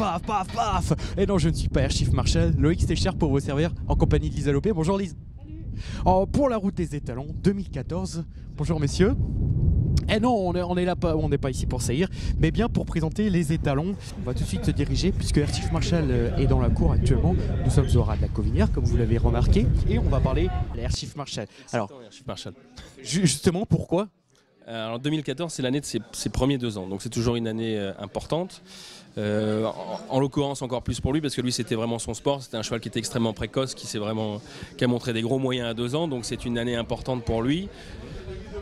paf Et non, je ne suis pas Air Chief Marshall. Loïc Stécher pour vous servir en compagnie de Lisa Lopé. Bonjour Lise. Oh, pour la route des étalons 2014. Bonjour messieurs. Eh non, on est, on est là pas, on n'est pas ici pour saillir, mais bien pour présenter les étalons. On va tout de suite se diriger, puisque Air Chief Marshall euh, est dans la cour actuellement. Nous sommes au ras de la Covinière, comme vous l'avez remarqué, et on va parler de Air Chief Marshall. Alors, Air Chief Marshall. ju- justement, pourquoi Alors 2014, c'est l'année de ses, premiers deux ans, donc c'est toujours une année euh, importante. Euh, en, en l'occurrence encore plus pour lui parce que lui c'était vraiment son sport, c'était un cheval qui était extrêmement précoce, qui vraiment, qui a montré des gros moyens à deux ans, donc c'est une année importante pour lui.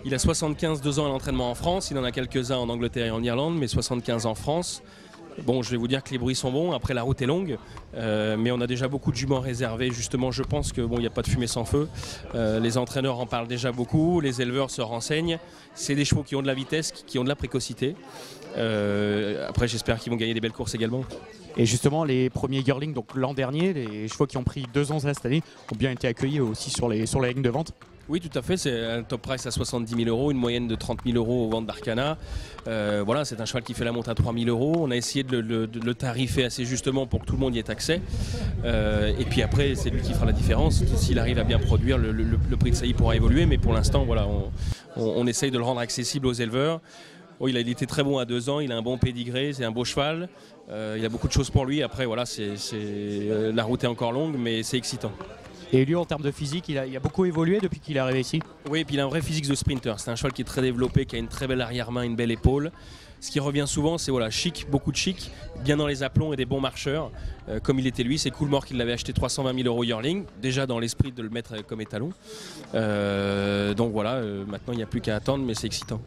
Il a 75 deux ans à l'entraînement en France, il en a quelques-uns en Angleterre et en Irlande, mais 75 en France. Bon, je vais vous dire que les bruits sont bons. Après, la route est longue, euh, mais on a déjà beaucoup de juments réservés. Justement, je pense que bon, il n'y a pas de fumée sans feu. Euh, les entraîneurs en parlent déjà beaucoup. Les éleveurs se renseignent. C'est des chevaux qui ont de la vitesse, qui- ont de la précocité. Euh, après, j'espère qu'ils vont gagner des belles courses également. Et justement, les premiers yearlings, donc l'an dernier, les chevaux qui ont pris deux ans cette année, ont bien été accueillis aussi sur les, sur les lignes de vente. Oui, tout à fait. C'est un top price à 70 000 euros, une moyenne de 30 000 euros aux ventes d'Arcana. Euh, voilà, c'est un cheval qui fait la monte à 3 000 euros. On a essayé de le, tarifer assez justement pour que tout le monde y ait accès. Euh, et puis après, c'est lui qui fera la différence. S'il arrive à bien produire, le, prix de saillie pourra évoluer. Mais pour l'instant, voilà, on, essaye de le rendre accessible aux éleveurs. Oh, il a il était très bon à deux ans, il a un bon pédigré, c'est un beau cheval. Euh, il a beaucoup de choses pour lui. Après, voilà, la route est encore longue, mais c'est excitant. Et lui, en termes de physique, il a, beaucoup évolué depuis qu'il est arrivé ici. Oui, et puis il a un vrai physique de sprinter. C'est un cheval qui est très développé, qui a une très belle arrière-main, une belle épaule. Ce qui revient souvent, c'est voilà, chic, beaucoup de chic, bien dans les aplombs et des bons marcheurs. Euh, comme il était lui, c'est Coolmore qui l'avait acheté 320 000 euros yearling, déjà dans l'esprit de le mettre comme étalon. Euh, donc voilà, euh, maintenant il n'y a plus qu'à attendre, mais c'est excitant.